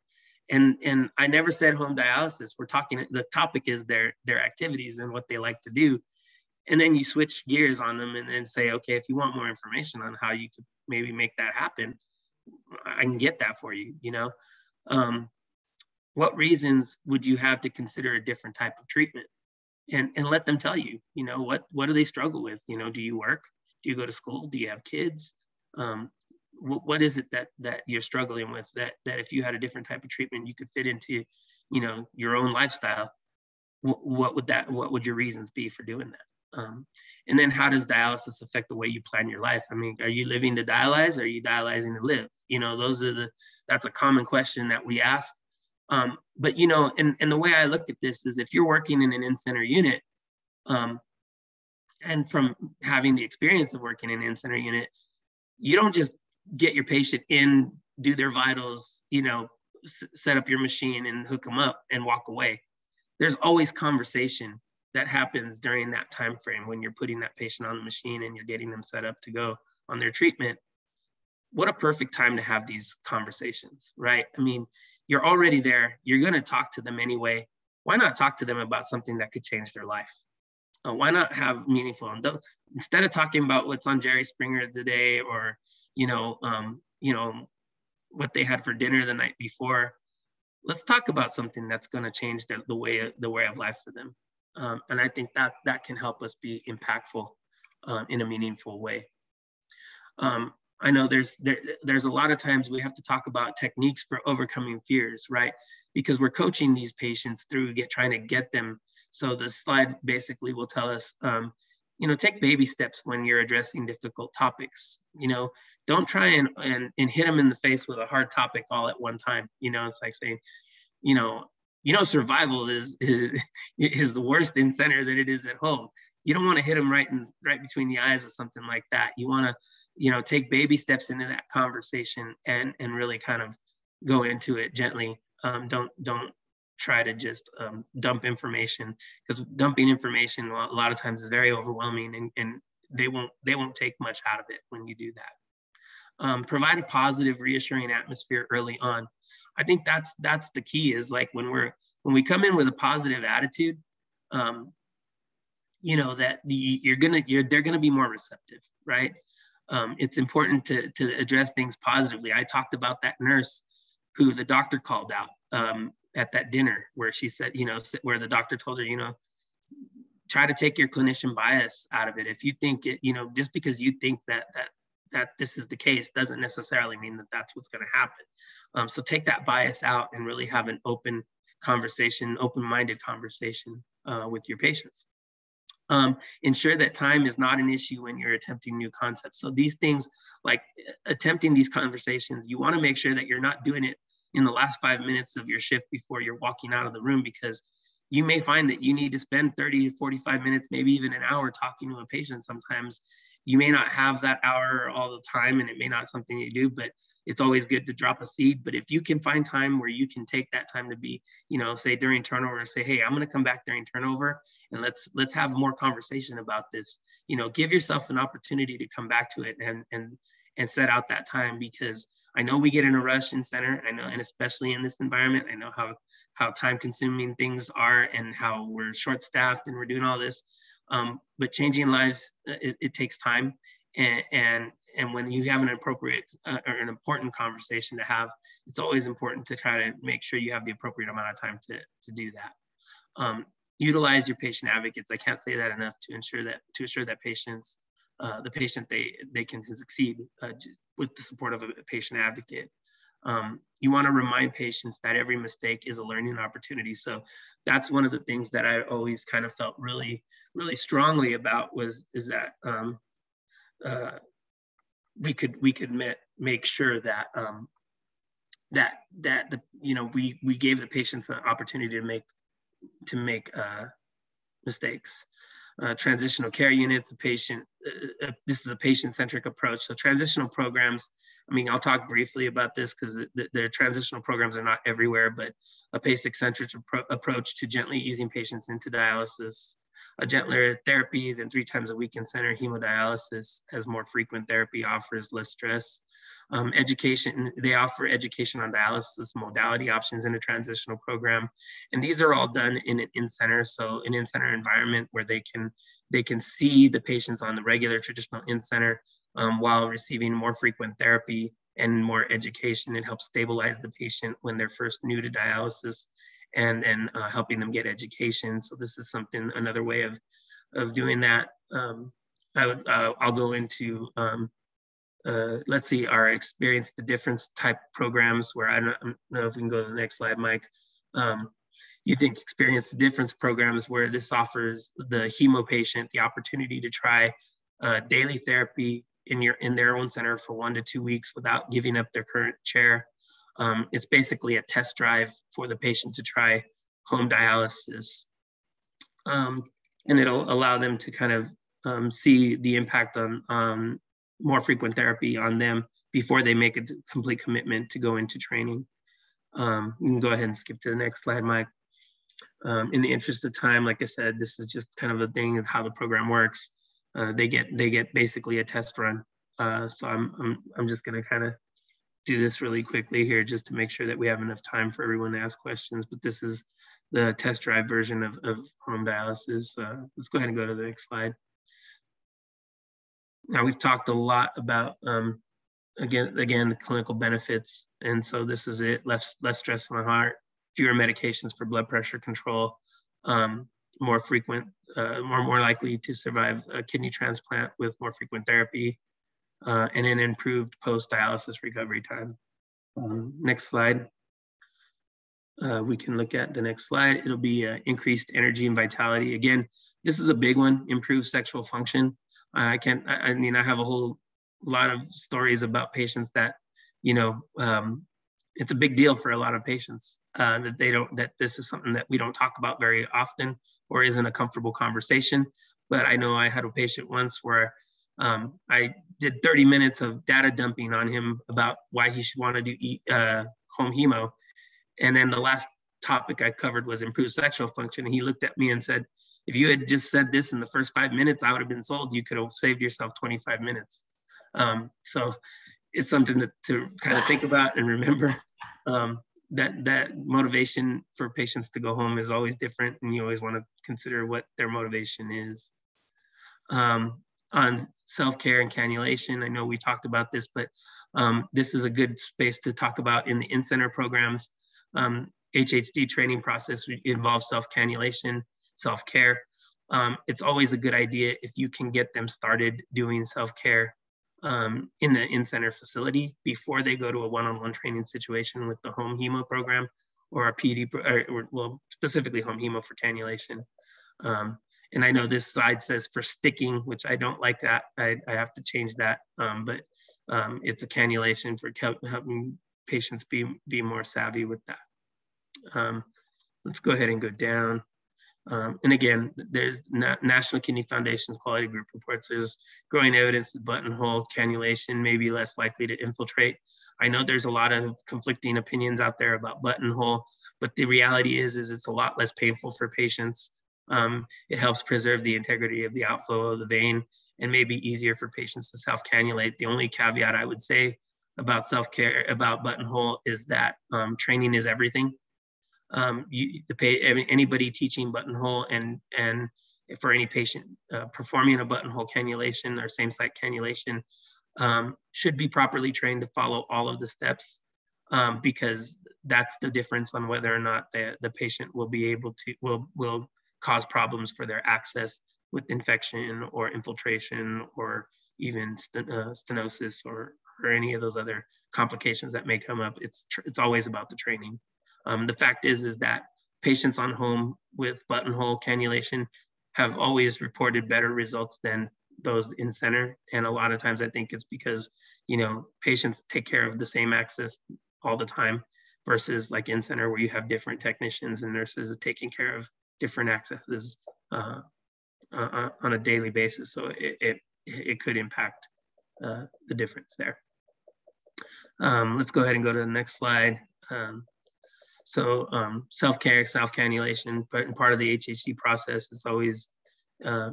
and and I never said home dialysis. We're talking the topic is their their activities and what they like to do. And then you switch gears on them and then say, okay, if you want more information on how you could maybe make that happen, I can get that for you, you know. Um, what reasons would you have to consider a different type of treatment? And and let them tell you, you know, what what do they struggle with? You know, do you work? Do you go to school? Do you have kids? Um, what is it that that you're struggling with that that if you had a different type of treatment you could fit into you know your own lifestyle what would that what would your reasons be for doing that um, and then how does dialysis affect the way you plan your life i mean are you living to dialyze or are you dialyzing to live you know those are the that's a common question that we ask um, but you know and, and the way i look at this is if you're working in an in-center unit um, and from having the experience of working in an in-center unit you don't just get your patient in, do their vitals, you know, s- set up your machine and hook them up and walk away. There's always conversation that happens during that time frame when you're putting that patient on the machine and you're getting them set up to go. on their treatment, what a perfect time to have these conversations, right? I mean, you're already there. You're going to talk to them anyway. Why not talk to them about something that could change their life? Uh, why not have meaningful? And instead of talking about what's on Jerry Springer today, or you know, um, you know, what they had for dinner the night before, let's talk about something that's going to change the, the way the way of life for them. Um, and I think that that can help us be impactful uh, in a meaningful way. Um, I know there's there, there's a lot of times we have to talk about techniques for overcoming fears, right? Because we're coaching these patients through get trying to get them. So the slide basically will tell us, um, you know, take baby steps when you're addressing difficult topics. You know, don't try and, and and hit them in the face with a hard topic all at one time. You know, it's like saying, you know, you know, survival is is is the worst in center than it is at home. You don't want to hit them right in right between the eyes or something like that. You want to you know take baby steps into that conversation and and really kind of go into it gently. Um, don't don't try to just um, dump information because dumping information a lot of times is very overwhelming and, and they won't they won't take much out of it when you do that. Um, provide a positive reassuring atmosphere early on. I think that's that's the key is like when we're when we come in with a positive attitude um, you know that the you're gonna you're they're gonna be more receptive right um, it's important to, to address things positively. I talked about that nurse who the doctor called out um, at that dinner where she said, you know, where the doctor told her, you know, try to take your clinician bias out of it. If you think it, you know, just because you think that that that this is the case doesn't necessarily mean that that's what's going to happen. Um, so take that bias out and really have an open conversation, open-minded conversation uh, with your patients. Um, ensure that time is not an issue when you're attempting new concepts. So these things like attempting these conversations, you wanna make sure that you're not doing it in the last five minutes of your shift before you're walking out of the room because you may find that you need to spend 30 to 45 minutes, maybe even an hour talking to a patient sometimes. You may not have that hour all the time and it may not something you do, but it's always good to drop a seed. But if you can find time where you can take that time to be, you know, say during turnover, say, hey, I'm going to come back during turnover and let's let's have more conversation about this. You know, give yourself an opportunity to come back to it and and and set out that time because I know we get in a rush in center. I know, and especially in this environment, I know how how time consuming things are and how we're short staffed and we're doing all this. Um, but changing lives, uh, it, it takes time. And, and and when you have an appropriate uh, or an important conversation to have, it's always important to try to make sure you have the appropriate amount of time to, to do that. Um, utilize your patient advocates. I can't say that enough to ensure that to assure that patients, uh, the patient they they can succeed uh, with the support of a patient advocate. Um, you want to remind patients that every mistake is a learning opportunity. So that's one of the things that I always kind of felt really, really strongly about was is that um, uh, we could we could met, make sure that um, that that the you know we we gave the patients an opportunity to make to make uh, mistakes. Uh, transitional care units, a patient, uh, uh this is a patient-centric approach. So transitional programs, I mean, I'll talk briefly about this because the, the, transitional programs are not everywhere, but a patient-centric approach to gently easing patients into dialysis a gentler therapy than three times a week in center hemodialysis as more frequent therapy offers less stress. Um, education, they offer education on dialysis modality options in a transitional program. And these are all done in an in-center, so an in-center environment where they can, they can see the patients on the regular traditional in-center um, while receiving more frequent therapy and more education. It helps stabilize the patient when they're first new to dialysis and then uh, helping them get education. So this is something, another way of, of doing that. Um, I would, uh, I'll go into, um, uh, let's see, our experience the difference type programs where I don't, I don't, know if we can go to the next slide, Mike. Um, you think experience the difference programs where this offers the hemo patient the opportunity to try uh, daily therapy in your in their own center for one to two weeks without giving up their current chair um, it's basically a test drive for the patient to try home dialysis. Um, and it'll allow them to kind of um, see the impact on um, more frequent therapy on them before they make a complete commitment to go into training. Um, you can go ahead and skip to the next slide, Mike. Um, in the interest of time, like I said, this is just kind of a thing of how the program works. Uh, they get they get basically a test run Uh, so I'm, I'm, I'm just gonna kind of do this really quickly here just to make sure that we have enough time for everyone to ask questions. But this is the test drive version of, of home dialysis. Uh, let's go ahead and go to the next slide. Now we've talked a lot about um, again again the clinical benefits, and so this is it: less less stress on the heart, fewer medications for blood pressure control, um, more frequent, uh, more more likely to survive a kidney transplant with more frequent therapy, uh, and an improved post dialysis recovery time. Um, next slide. Uh, we can look at the next slide. It'll be uh, increased energy and vitality. Again, this is a big one, improved sexual function. I can't, I, I mean, I have a whole lot of stories about patients that, you know, um, it's a big deal for a lot of patients uh, that they don't, that this is something that we don't talk about very often or isn't a comfortable conversation. But I know I had a patient once where um, I did 30 minutes of data dumping on him about why he should want to do uh, home hemo and then the last topic I covered was improved sexual function. And he looked at me and said, if you had just said this in the first five minutes, I would have been sold. You could have saved yourself 25 minutes. Um, so it's something to, to kind of think about and remember um, that that motivation for patients to go home is always different, and you always want to consider what their motivation is. Um, on self-care and cannulation, I know we talked about this, but um, this is a good space to talk about in the in-center programs um, HHD training process involves self-cannulation, self-care. Um, it's always a good idea if you can get them started doing self-care um, in the in-center facility before they go to a one-on-one training situation with the home hemo program or a PD, or, or well, specifically home hemo for cannulation. Um, and I know this slide says for sticking, which I don't like that. I, I have to change that, um, but um, it's a cannulation for helping patients be, be more savvy with that. Um, let's go ahead and go down. Um, and again, there's Na National Kidney Foundation's quality group reports there's growing evidence that buttonhole cannulation may be less likely to infiltrate. I know there's a lot of conflicting opinions out there about buttonhole, but the reality is, is it's a lot less painful for patients. Um, it helps preserve the integrity of the outflow of the vein and may be easier for patients to self-cannulate. The only caveat I would say about self-care about buttonhole is that um, training is everything um, you, the pay, anybody teaching buttonhole and and for any patient uh, performing a buttonhole cannulation or same site cannulation um, should be properly trained to follow all of the steps um, because that's the difference on whether or not the, the patient will be able to will will cause problems for their access with infection or infiltration or even uh, stenosis or or any of those other complications that may come up. It's it's always about the training. Um, the fact is is that patients on home with buttonhole cannulation have always reported better results than those in center. And a lot of times I think it's because, you know, patients take care of the same access all the time versus like in center where you have different technicians and nurses taking care of different accesses uh, uh, on a daily basis. So it, it, it could impact uh, the difference there. Um, let's go ahead and go to the next slide. Um, so um, self-care, self-cannulation, but part of the HHD process, it's always uh,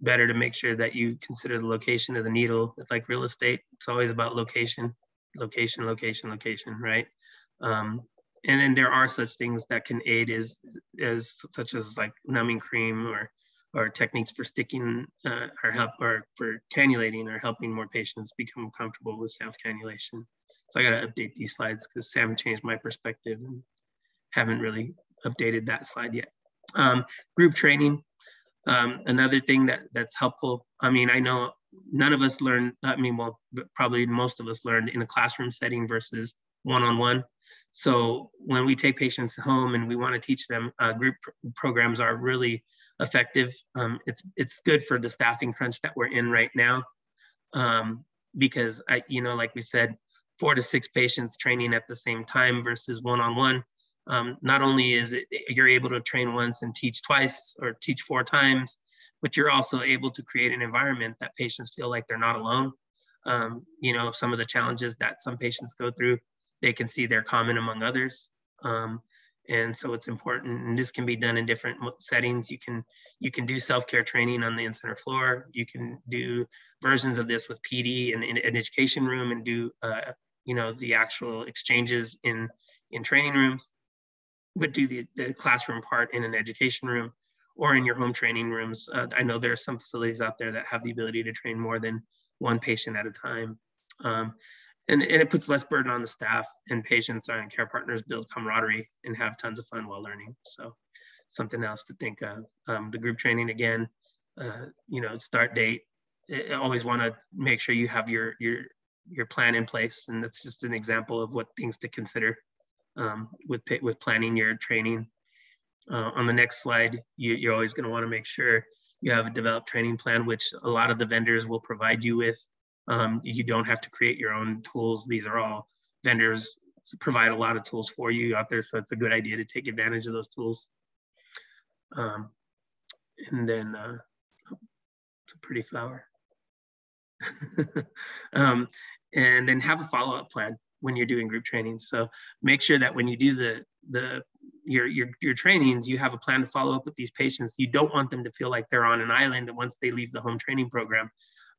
better to make sure that you consider the location of the needle. It's like real estate. It's always about location, location, location, location, right? Um, and then there are such things that can aid as, as such as like numbing cream or or techniques for sticking uh, or help or for cannulating or helping more patients become comfortable with self cannulation. So I got to update these slides because Sam changed my perspective and haven't really updated that slide yet. Um, group training, um, another thing that that's helpful. I mean, I know none of us learned, I mean, well, probably most of us learned in a classroom setting versus one-on-one. -on -one. So when we take patients home and we want to teach them, uh, group pr programs are really effective. Um, it's it's good for the staffing crunch that we're in right now, um, because I, you know, like we said, four to six patients training at the same time versus one-on-one. um, not only is it you're able to train once and teach twice or teach four times, but you're also able to create an environment that patients feel like they're not alone. Um, you know, some of the challenges that some patients go through, they can see they're common among others. Um, and so it's important and this can be done in different settings. You can you can do self-care training on the in-center floor. You can do versions of this with pd and in an education room and do uh, you know the actual exchanges in in training rooms but do the, the classroom part in an education room or in your home training rooms. Uh, i know there are some facilities out there that have the ability to train more than one patient at a time. Um, and, and it puts less burden on the staff and patients and care partners build camaraderie and have tons of fun while learning. So something else to think of. Um, the group training again, uh, you know, start date. I always want to make sure you have your your your plan in place, and that's just an example of what things to consider um, with with planning your training. Uh, on the next slide, you, you're always going to want to make sure you have a developed training plan, which a lot of the vendors will provide you with um, you don't have to create your own tools. These are all vendors provide a lot of tools for you out there. So it's a good idea to take advantage of those tools. Um, and then uh, it's a pretty flower. um, and then have a follow-up plan when you're doing group trainings. So make sure that when you do the the your your your trainings, you have a plan to follow up with these patients. You don't want them to feel like they're on an island once they leave the home training program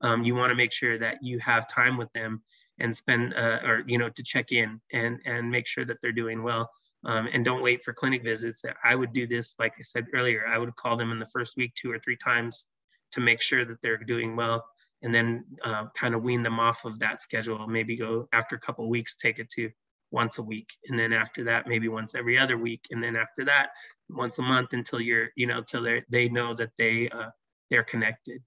um, you want to make sure that you have time with them and spend uh, or you know to check in and and make sure that they're doing well. Um, and don't wait for clinic visits. I would do this like i said earlier i would call them in the first week two or three times to make sure that they're doing well and then uh, kind of wean them off of that schedule. Maybe go after a couple weeks take it to once a week and then after that maybe once every other week and then after that once a month until you're you know till they they know that they uh, they're connected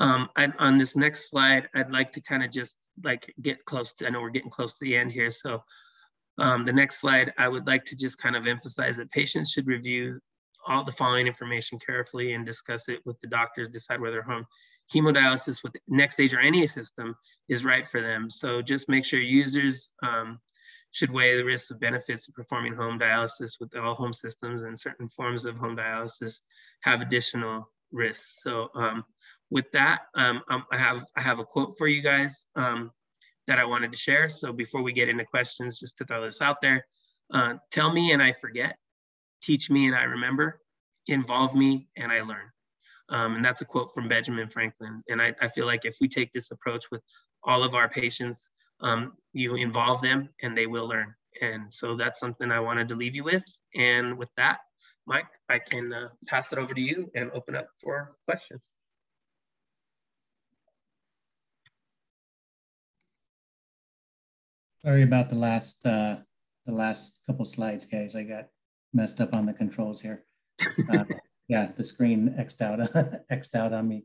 um, I, on this next slide, I'd like to kind of just like get close to, I know we're getting close to the end here. So um, the next slide, I would like to just kind of emphasize that patients should review all the following information carefully and discuss it with the doctors, decide whether home hemodialysis with NxStage or any system is right for them. So just make sure users um, should weigh the risks and benefits of performing home dialysis with all home systems and certain forms of home dialysis have additional risks. So um, with that, um, um, I have I have a quote for you guys um, that I wanted to share. So before we get into questions, just to throw this out there, uh, tell me and I forget, teach me and I remember, involve me and I learn. Um, and that's a quote from Benjamin Franklin. And I, I, feel like if we take this approach with all of our patients, um, you involve them and they will learn. And so that's something I wanted to leave you with. And with that, Mike, I can uh, pass it over to you and open up for questions. Sorry about the last uh, the last couple slides, guys. I got messed up on the controls here. Uh, yeah, the screen xed out xed out on me.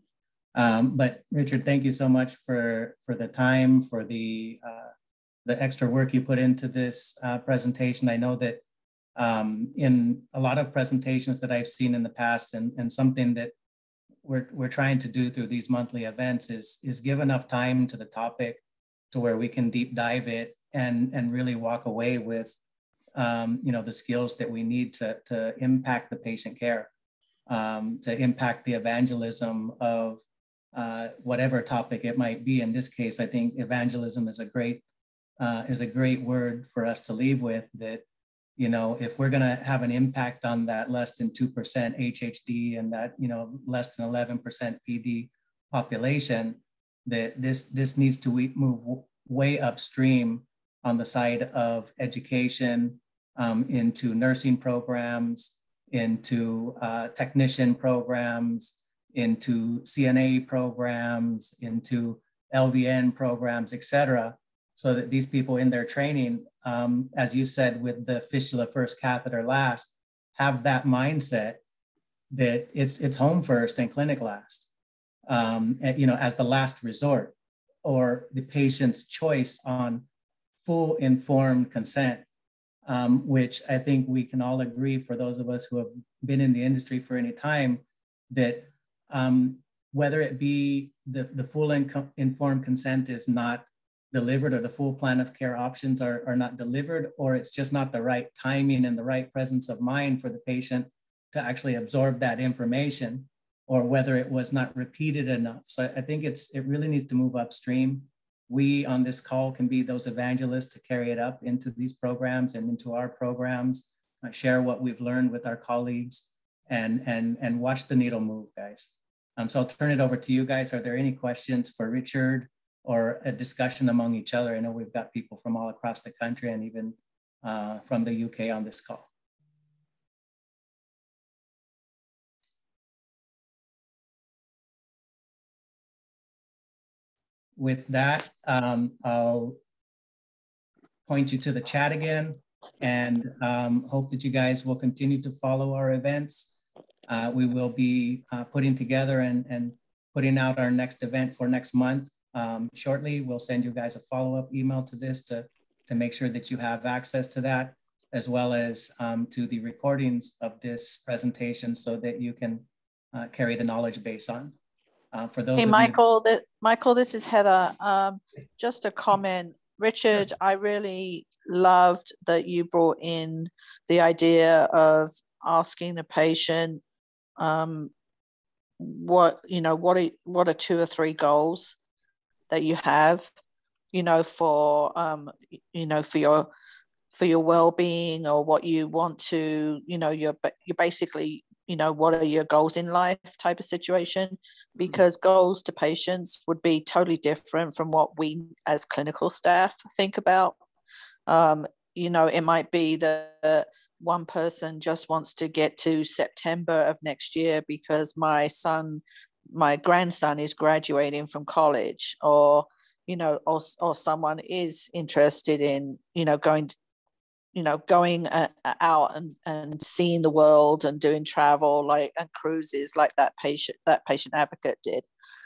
Um, but Richard, thank you so much for for the time, for the uh, the extra work you put into this uh, presentation. I know that um, in a lot of presentations that I've seen in the past, and, and something that we're, we're trying to do through these monthly events is, is give enough time to the topic to where we can deep dive it and and really walk away with um, you know the skills that we need to to impact the patient care um, to impact the evangelism of uh, whatever topic it might be. In this case i think evangelism is a great uh, is a great word for us to leave with that you know if we're going to have an impact on that less than 2% hhd and that you know less than 11% pd population that this this needs to move way upstream on the side of education um, into nursing programs, into uh, technician programs, into CNA programs, into LVN programs, et cetera, so that these people in their training, um, as you said, with the fistula first, catheter last, have that mindset that it's it's home first and clinic last, um, and, you know, as the last resort, or the patient's choice on full informed consent, um, which I think we can all agree for those of us who have been in the industry for any time, that um, whether it be the, the full informed consent is not delivered or the full plan of care options are, are not delivered, or it's just not the right timing and the right presence of mind for the patient to actually absorb that information, or whether it was not repeated enough. So I think it's it really needs to move upstream we on this call can be those evangelists to carry it up into these programs and into our programs, uh, share what we've learned with our colleagues, and and and watch the needle move, guys. Um, so I'll turn it over to you guys. Are there any questions for Richard or a discussion among each other? I know we've got people from all across the country and even uh, from the UK on this call. With that, um, I'll point you to the chat again and um, hope that you guys will continue to follow our events. Uh, we will be uh, putting together and, and putting out our next event for next month um, shortly. We'll send you guys a follow-up email to this to, to make sure that you have access to that, as well as um, to the recordings of this presentation so that you can uh, carry the knowledge base on. Uh, for those hey, Michael, that, Michael, this is Heather. Um, just a comment. Richard, I really loved that you brought in the idea of asking the patient um, what you know what are what are two or three goals that you have you know for um, you know for your for your well-being or what you want to you know you're you're basically you know what are your goals in life type of situation mm-hmm. because goals to patients would be totally different from what we as clinical staff think about um, you know it might be that one person just wants to get to september of next year because my son my grandson is graduating from college or you know or, or someone is interested in you know going you know going uh, out and, and seeing the world and doing travel like and cruises like that patient that patient advocate did.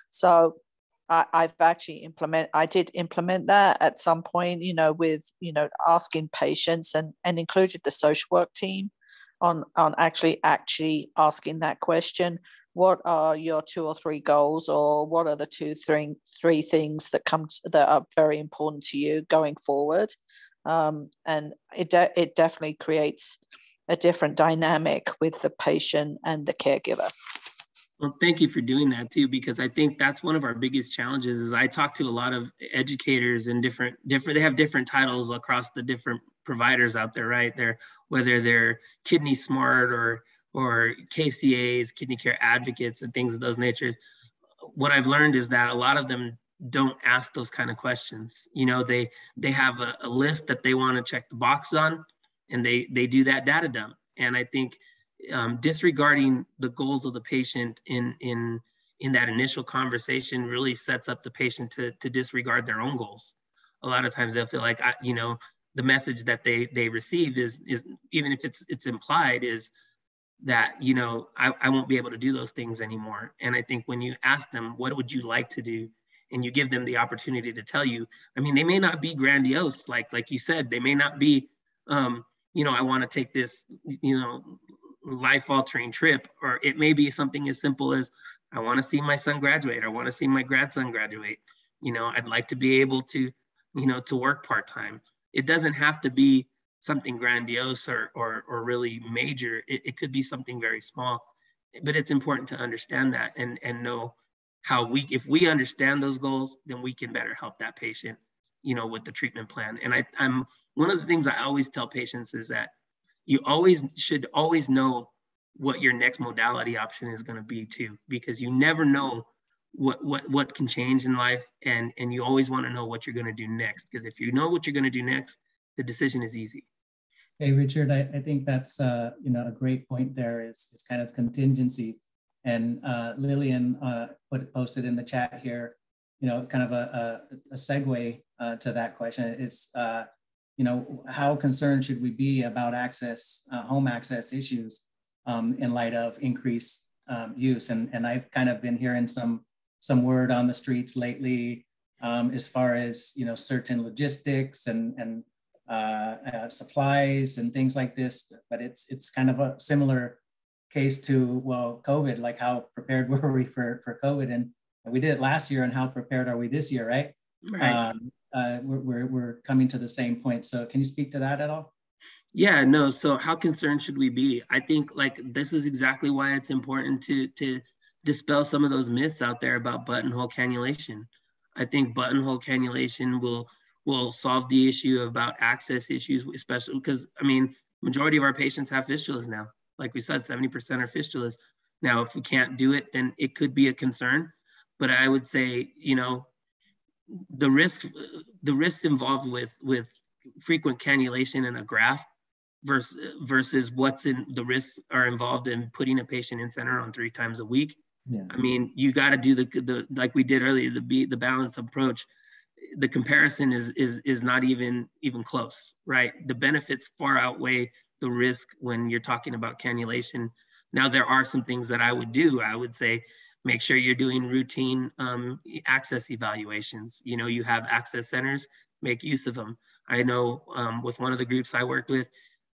So I, i've actually implement i did implement that at some point you know with you know asking patients and and included the social work team on on actually actually asking that question what are your two or three goals or what are the two three three things that come to, that are very important to you going forward um, and it de- it definitely creates a different dynamic with the patient and the caregiver. Well, thank you for doing that too, because I think that's one of our biggest challenges. Is I talk to a lot of educators and different different they have different titles across the different providers out there, right? They're whether they're kidney smart or or KCAs, kidney care advocates, and things of those natures. What I've learned is that a lot of them don't ask those kind of questions. You know, they they have a, a list that they want to check the box on, and they they do that data dump. And I think um, disregarding the goals of the patient in in in that initial conversation really sets up the patient to to disregard their own goals. A lot of times they'll feel like I, you know the message that they they receive is is even if it's it's implied is that you know I, I won't be able to do those things anymore and i think when you ask them what would you like to do and you give them the opportunity to tell you i mean they may not be grandiose like like you said they may not be um, you know i want to take this you know life altering trip or it may be something as simple as i want to see my son graduate i want to see my grandson graduate. You know i'd like to be able to you know to work part-time. It doesn't have to be something grandiose or or, or really major. It, it could be something very small but it's important to understand that and and know how we if we understand those goals then we can better help that patient you know with the treatment plan. And I, i'm one of the things i always tell patients is that you always should always know what your next modality option is going to be too because you never know what what what can change in life and and you always want to know what you're going to do next because if you know what you're going to do next the decision is easy. Hey richard i, I think that's uh, you know a great point there is this kind of contingency and uh, Lillian uh, put posted in the chat here, you know, kind of a, a, a segue uh, to that question is, uh, you know, how concerned should we be about access, uh, home access issues um, in light of increased um, use? And, and I've kind of been hearing some, some word on the streets lately um, as far as, you know, certain logistics and, and uh, supplies and things like this, but it's, it's kind of a similar case to well covid like how prepared were we for for covid? And we did it last year and how prepared are we this year right, right. Um, uh, we're, we're, we're coming to the same point. So can you speak to that at all? Yeah no so how concerned should we be? I think like this is exactly why it's important to to dispel some of those myths out there about buttonhole cannulation. I think buttonhole cannulation will will solve the issue about access issues, especially because I mean, majority of our patients have fistulas now. Like we said, 70% are fistulas. Now, if we can't do it, then it could be a concern. But I would say, you know, the risk the risk involved with with frequent cannulation in a graft versus versus what's in the risks are involved in putting a patient in center on three times a week. Yeah. I mean, you got to do the the like we did earlier the be the balance approach. The comparison is is is not even even close, right? The benefits far outweigh the risk when you're talking about cannulation. Now there are some things that I would do. I would say make sure you're doing routine um, access evaluations. You know, you have access centers, make use of them. I know um, with one of the groups I worked with,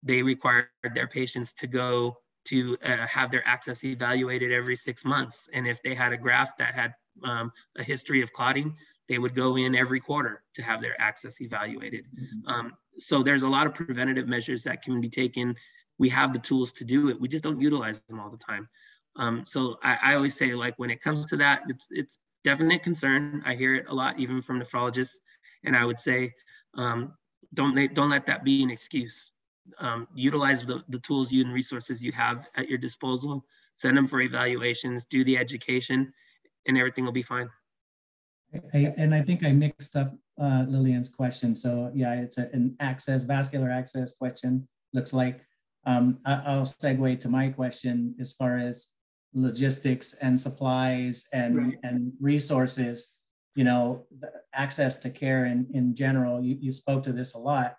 they required their patients to go to uh, have their access evaluated every six months. And if they had a graft that had um, a history of clotting, they would go in every quarter to have their access evaluated. Mm-hmm. Um, so there's a lot of preventative measures that can be taken. We have the tools to do it. We just don't utilize them all the time. Um, so I, I, always say like when it comes to that, it's it's definite concern. I hear it a lot even from nephrologists, and I would say um, don't let, don't let that be an excuse. Um, utilize the, the tools you and resources you have at your disposal. Send them for evaluations. Do the education, and everything will be fine. I, and I think I mixed up uh, Lillian's question. So yeah, it's a, an access, vascular access question. Looks like um, I, will segue to my question as far as logistics and supplies and, right. and resources, you know, access to care in, in general. You, you spoke to this a lot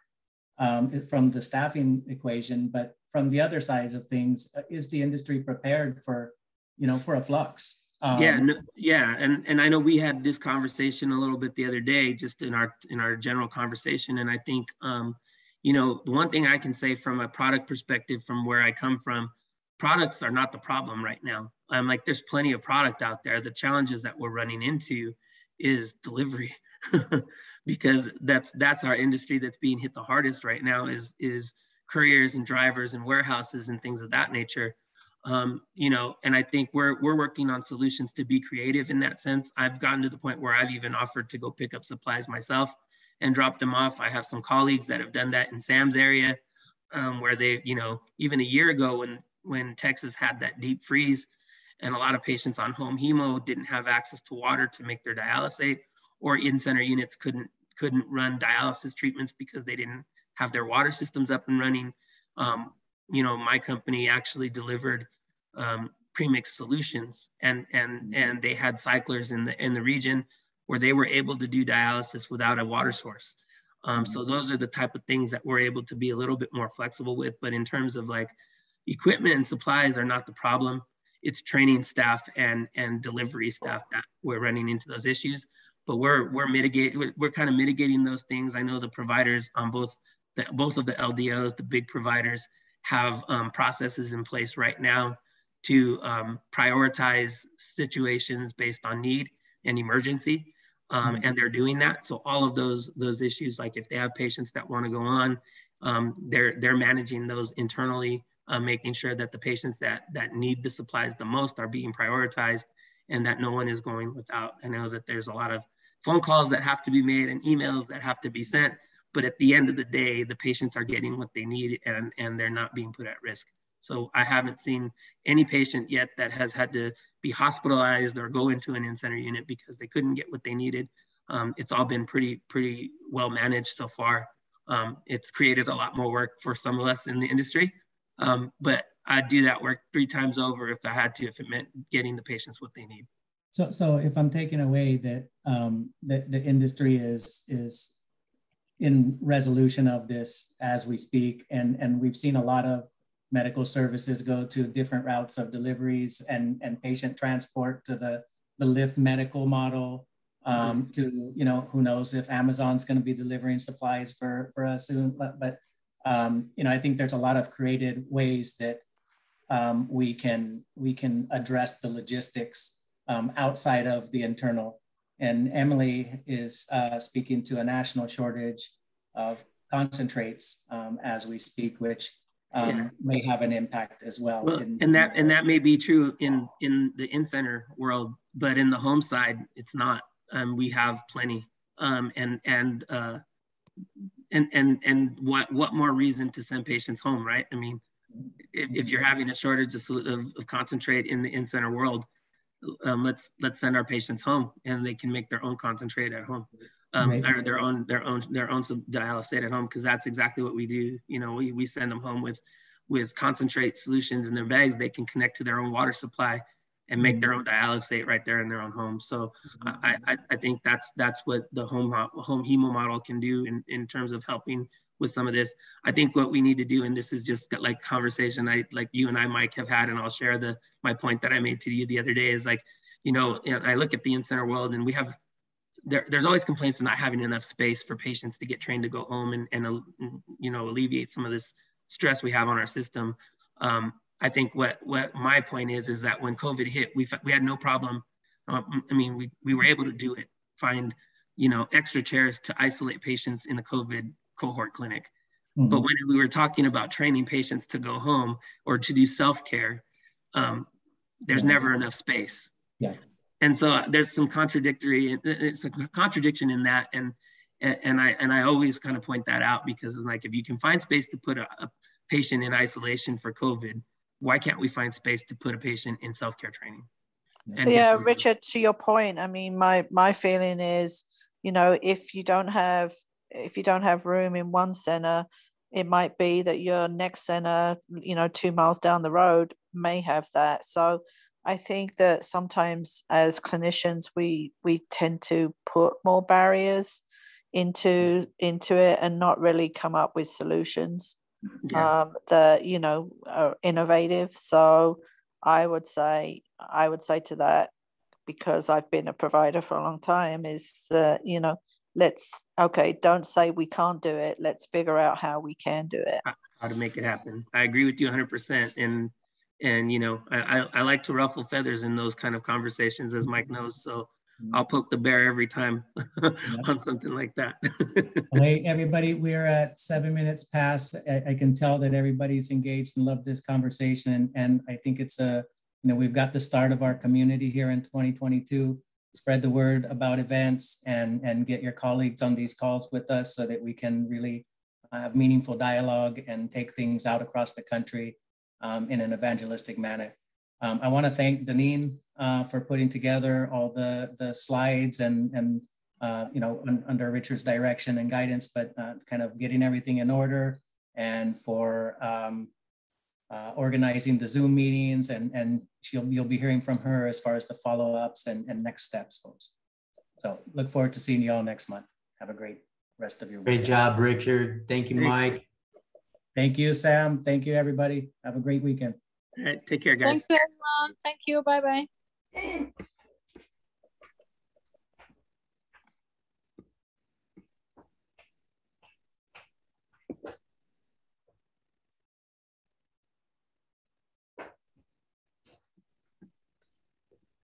um, from the staffing equation, but from the other sides of things, uh, is the industry prepared for, you know, for a flux? Um, yeah, no, yeah, and and I know we had this conversation a little bit the other day, just in our in our general conversation, and I think, um, you know, the one thing I can say from a product perspective, from where I come from, products are not the problem right now. I'm like, there's plenty of product out there. The challenges that we're running into is delivery, because that's that's our industry that's being hit the hardest right now. Is is couriers and drivers and warehouses and things of that nature. Um, you know, and I think we're we're working on solutions to be creative in that sense. I've gotten to the point where I've even offered to go pick up supplies myself and drop them off. I have some colleagues that have done that in Sam's area, um, where they, you know, even a year ago when when Texas had that deep freeze and a lot of patients on home hemo didn't have access to water to make their dialysate or in-center units couldn't couldn't run dialysis treatments because they didn't have their water systems up and running. Um, you know, my company actually delivered um, premix solutions and and and they had cyclers in the in the region where they were able to do dialysis without a water source. Um, so those are the type of things that we're able to be a little bit more flexible with. But in terms of like equipment and supplies are not the problem. It's training staff and and delivery staff that we're running into those issues. But we're we're mitigating we're, we're kind of mitigating those things. I know the providers on both the both of the LDOs, the big providers, have um, processes in place right now to um, prioritize situations based on need and emergency. Um, mm-hmm. and they're doing that. So all of those those issues, like if they have patients that want to go on, um, they're they're managing those internally uh, making sure that the patients that, that need the supplies the most are being prioritized and that no one is going without. I know that there's a lot of phone calls that have to be made and emails that have to be sent, but at the end of the day, the patients are getting what they need and, and they're not being put at risk. So I haven't seen any patient yet that has had to be hospitalized or go into an in-center unit because they couldn't get what they needed. Um, it's all been pretty, pretty well managed so far. Um, it's created a lot more work for some of us in the industry, um, but I'd do that work three times over if I had to, if it meant getting the patients what they need. So, so if I'm taking away that um, that the industry is is in resolution of this as we speak, and and we've seen a lot of medical services go to different routes of deliveries and and patient transport to the the Lyft medical model. Um, to you know, who knows if Amazon's going to be delivering supplies for for us soon, but, but um, you know, I think there's a lot of created ways that um, we can we can address the logistics um, outside of the internal. And Emily is uh, speaking to a national shortage of concentrates um, as we speak, which um, yeah. may have an impact as well. well in, and that and that may be true in in the in center world, but in the home side, it's not. um, we have plenty. Um, and and uh, and and and what what more reason to send patients home, right? I mean, if, if you're having a shortage of, of, of concentrate in the in-center world, um, let's let's send our patients home and they can make their own concentrate at home um, right. or their own their own their own dialysate at home because that's exactly what we do you know we, we send them home with with concentrate solutions in their bags they can connect to their own water supply and make their mm-hmm. own dialysate right there in their own home so I, I, I think that's that's what the home home hemo model can do in, in terms of helping with some of this. I think what we need to do, and this is just like conversation I like you and I, Mike, have had, and I'll share the my point that I made to you the other day is like, you know, I look at the in-center world and we have there, there's always complaints of not having enough space for patients to get trained to go home and, and you know alleviate some of this stress we have on our system. Um, I think what what my point is is that when COVID hit, we we had no problem. Um, I mean, we we were able to do it. Find you know extra chairs to isolate patients in the COVID cohort clinic. Mm-hmm. But when we were talking about training patients to go home or to do self care, um, there's yeah, never enough space. Yeah. And so uh, there's some contradictory. Uh, uh, uh, it's a contradiction in that, and and I and I always kind of point that out because it's like if you can find space to put a, a patient in isolation for COVID, why can't we find space to put a patient in self care training? And yeah, Richard, to your point, I mean, my my feeling is, you know, if you don't have if you don't have room in one center, it might be that your next center, you know, two miles down the road may have that. So I think that sometimes as clinicians, we we tend to put more barriers into into it and not really come up with solutions yeah. um, that you know are innovative. So I would say I would say to that because I've been a provider for a long time is that you know let's okay don't say we can't do it. Let's figure out how we can do it. How to make it happen. I agree with you 100% and and you know I, I, I like to ruffle feathers in those kind of conversations as mike knows so mm-hmm. i'll poke the bear every time on something like that. Hey everybody we're at seven minutes past. I, I, can tell that everybody's engaged and love this conversation and, and i think it's a you know we've got the start of our community here in 2022 spread the word about events and, and get your colleagues on these calls with us so that we can really have meaningful dialogue and take things out across the country um, in an evangelistic manner. Um, I want to thank Deneen uh, for putting together all the, the slides and, and uh, you know, un, under Richard's direction and guidance, but uh, kind of getting everything in order and for um, uh, organizing the Zoom meetings, and and she'll you'll be hearing from her as far as the follow ups and, and next steps, folks. So look forward to seeing you all next month. Have a great rest of your great job, Richard. Thank you, Thanks. Mike. Thank you, Sam. Thank you, everybody. Have a great weekend. All right, take care, guys. Thanks, everyone. Thank you. Bye bye.